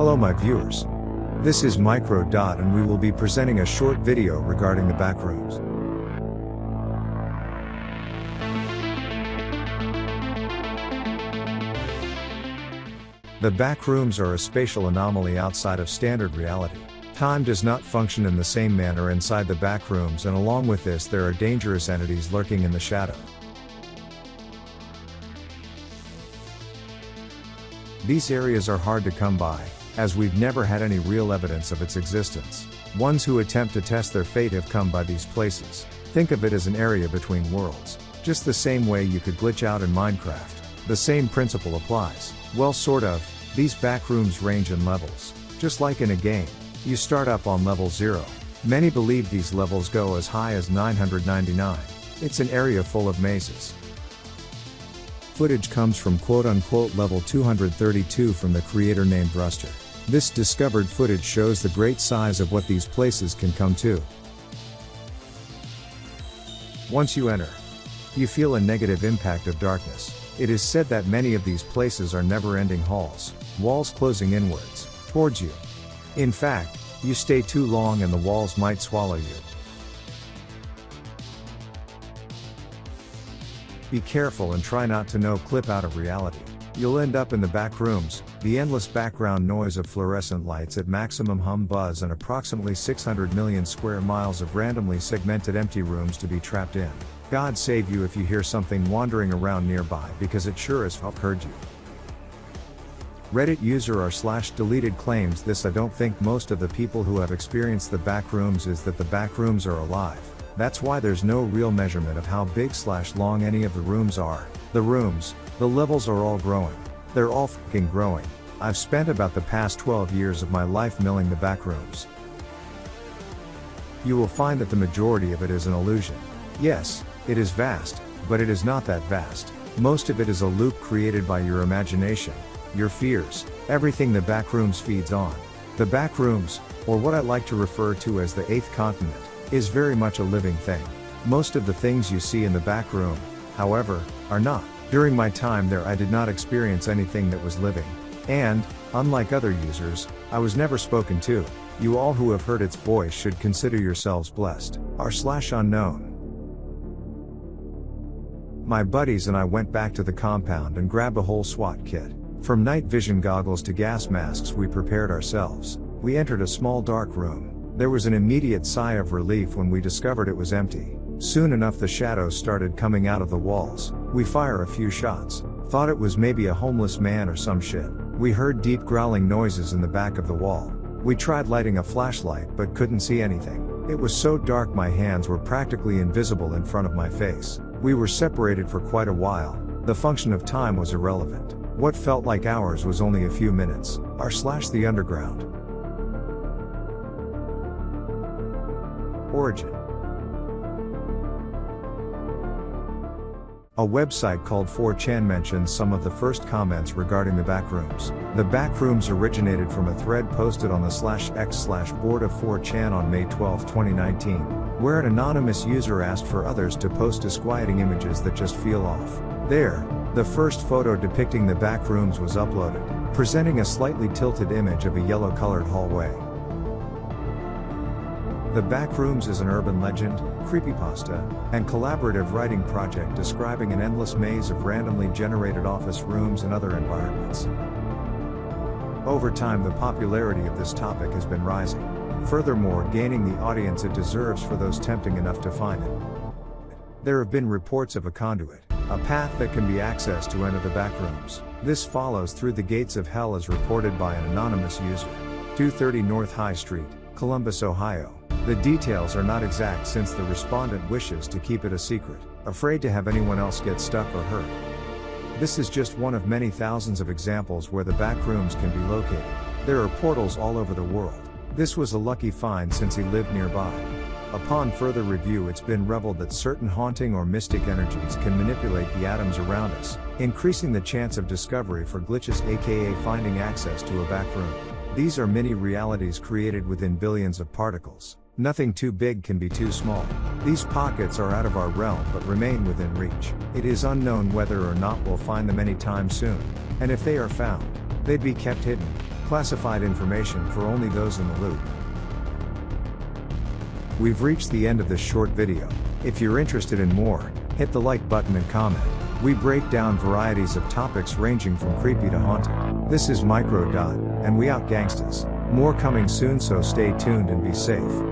Hello my viewers. This is Micro Dot and we will be presenting a short video regarding the backrooms. The backrooms are a spatial anomaly outside of standard reality. Time does not function in the same manner inside the backrooms and along with this there are dangerous entities lurking in the shadow. These areas are hard to come by, as we've never had any real evidence of its existence. Ones who attempt to test their fate have come by these places. Think of it as an area between worlds. Just the same way you could glitch out in Minecraft. The same principle applies. Well, sort of, these backrooms range in levels. Just like in a game, you start up on level 0. Many believe these levels go as high as 999. It's an area full of mazes. Footage comes from quote unquote level 232 from the creator named Ruster. This discovered footage shows the great size of what these places can come to. Once you enter, you feel a negative impact of darkness. It is said that many of these places are never ending halls, walls closing inwards, towards you. In fact, you stay too long and the walls might swallow you. Be careful and try not to no clip out of reality. You'll end up in the back rooms, the endless background noise of fluorescent lights at maximum hum buzz and approximately 600 million square miles of randomly segmented empty rooms to be trapped in. God save you if you hear something wandering around nearby because it sure as fuck heard you. Reddit user r slash deleted claims this I don't think most of the people who have experienced the backrooms is that the backrooms are alive. That's why there's no real measurement of how big slash long any of the rooms are. The rooms, the levels are all growing. They're all fucking growing. I've spent about the past 12 years of my life milling the backrooms. You will find that the majority of it is an illusion. Yes, it is vast, but it is not that vast. Most of it is a loop created by your imagination, your fears, everything the backrooms feeds on. The backrooms, or what I like to refer to as the eighth continent, is very much a living thing. Most of the things you see in the backroom, however, are not. During my time there I did not experience anything that was living. And, unlike other users, I was never spoken to. You all who have heard its voice should consider yourselves blessed. R slash unknown. My buddies and I went back to the compound and grabbed a whole SWAT kit. From night vision goggles to gas masks, we prepared ourselves. We entered a small dark room. There was an immediate sigh of relief when we discovered it was empty. Soon enough, the shadows started coming out of the walls. We fire a few shots. Thought it was maybe a homeless man or some shit. We heard deep growling noises in the back of the wall. We tried lighting a flashlight but couldn't see anything. It was so dark my hands were practically invisible in front of my face. We were separated for quite a while. The function of time was irrelevant. What felt like hours was only a few minutes. R slash the underground. Origin A website called 4chan mentions some of the first comments regarding the backrooms. The backrooms originated from a thread posted on the slash x slash board of 4chan on May 12, 2019, where an anonymous user asked for others to post disquieting images that just feel off. There, the first photo depicting the backrooms was uploaded, presenting a slightly tilted image of a yellow colored hallway. The Backrooms is an urban legend, creepypasta, and collaborative writing project describing an endless maze of randomly generated office rooms and other environments. Over time, the popularity of this topic has been rising, furthermore, gaining the audience it deserves for those tempting enough to find it. There have been reports of a conduit, a path that can be accessed to enter the backrooms. This follows through the gates of hell as reported by an anonymous user. 230 North High Street, Columbus, Ohio. The details are not exact since the respondent wishes to keep it a secret, afraid to have anyone else get stuck or hurt. This is just one of many thousands of examples where the backrooms can be located. There are portals all over the world. This was a lucky find since he lived nearby. Upon further review, it's been reveled that certain haunting or mystic energies can manipulate the atoms around us, increasing the chance of discovery for glitches, aka finding access to a backroom. These are mini realities created within billions of particles. Nothing too big can be too small. These pockets are out of our realm but remain within reach. It is unknown whether or not we'll find them anytime soon. And if they are found, they'd be kept hidden. Classified information for only those in the loop. We've reached the end of this short video. If you're interested in more, hit the like button and comment. We break down varieties of topics ranging from creepy to haunted. This is Micro Dot, and we out gangstas. More coming soon so stay tuned and be safe.